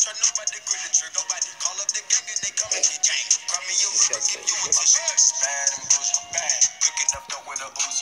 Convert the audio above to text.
trust nobody, grip the trigger body. Call up the gang and they come and get gang. Cry me your river, give you a tissue. Bad and bush, bad. Cooking up dope with a.